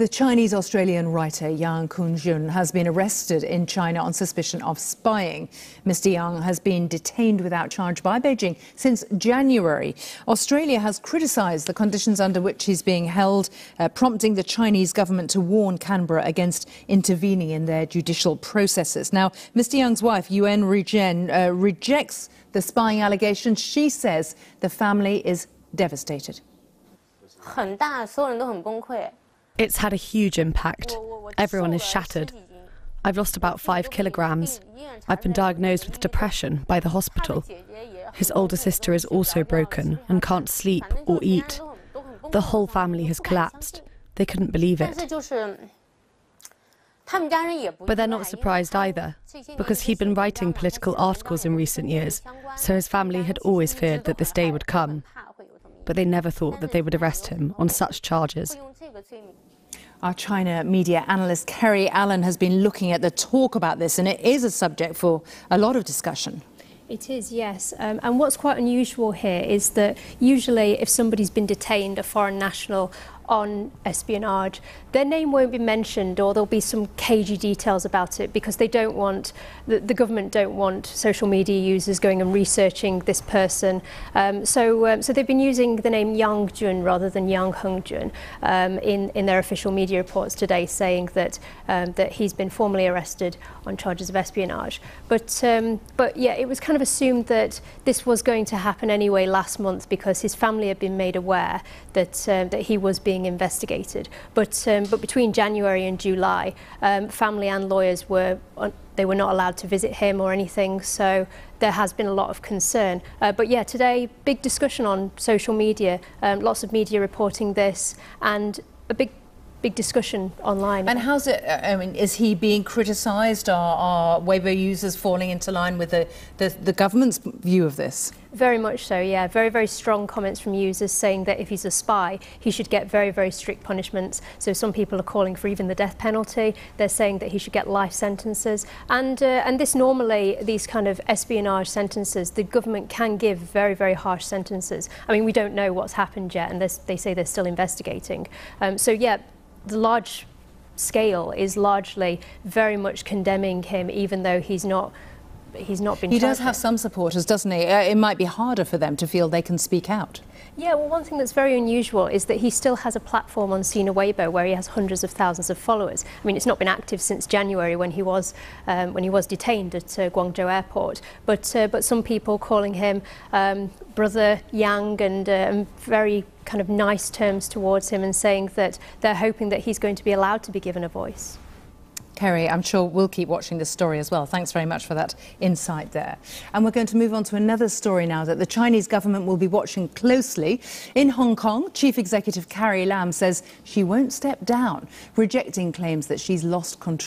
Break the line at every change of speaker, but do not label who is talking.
The Chinese Australian writer Yang Hengjun has been arrested in China on suspicion of spying. Mr. Yang has been detained without charge by Beijing since January. Australia has criticised the conditions under which he's being held, uh, prompting the Chinese government to warn Canberra against intervening in their judicial processes. Now, Mr. Yang's wife, Yuan Regen, uh, rejects the spying allegation. She says the family is devastated.
It's had a huge impact. Everyone is shattered. I've lost about five kilograms. I've been diagnosed with depression by the hospital. His older sister is also broken and can't sleep or eat. The whole family has collapsed. They couldn't believe it. But they're not surprised either, because he'd been writing political articles in recent years, so his family had always feared that this day would come. But they never thought that they would arrest him on such charges.
Our China media analyst Kerry Allen has been looking at the talk about this, and it is a subject for a lot of discussion.
It is, yes. Um, and what's quite unusual here is that usually if somebody's been detained, a foreign national, on espionage, their name won't be mentioned or there'll be some cagey details about it because they don't want, the, the government don't want social media users going and researching this person. Um, so, um, so they've been using the name Yang Jun rather than Yang Hengjun um, in, in their official media reports today saying that, um, that he's been formally arrested on charges of espionage. But, um, but yeah, it was kind of assumed that this was going to happen anyway last month because his family had been made aware that, um, that he was being investigated. But, um, but between January and July, um, family and lawyers were they were not allowed to visit him or anything. So there has been a lot of concern. Uh, but yeah, today big discussion on social media, um, lots of media reporting this, and a big big discussion online.
And how's it? uh, I mean, is he being criticised? Are, are Weibo users falling into line with the, the, the government's view of this?
Very much so, yeah. Very, very strong comments from users saying that if he's a spy, he should get very, very strict punishments. So some people are calling for even the death penalty. They're saying that he should get life sentences. And, uh, and this normally, these kind of espionage sentences, the government can give very, very harsh sentences. I mean, we don't know what's happened yet, and they say they're still investigating. Um, so, yeah, the large scale is largely very much condemning him, even though he's not. He's not been.
He does have some supporters, doesn't he? Uh, it might be harder for them to feel they can speak out.
Yeah, well, one thing that's very unusual is that he still has a platform on Sina Weibo where he has hundreds of thousands of followers. I mean, it's not been active since January when he was um, when he was detained at uh, Guangzhou Airport. But uh, but some people calling him um, brother Yang and, uh, and very kind of nice terms towards him and saying that they're hoping that he's going to be allowed to be given a voice.
Kerry, I'm sure we'll keep watching this story as well. Thanks very much for that insight there. And we're going to move on to another story now that the Chinese government will be watching closely. In Hong Kong, Chief Executive Carrie Lam says she won't step down, rejecting claims that she's lost control.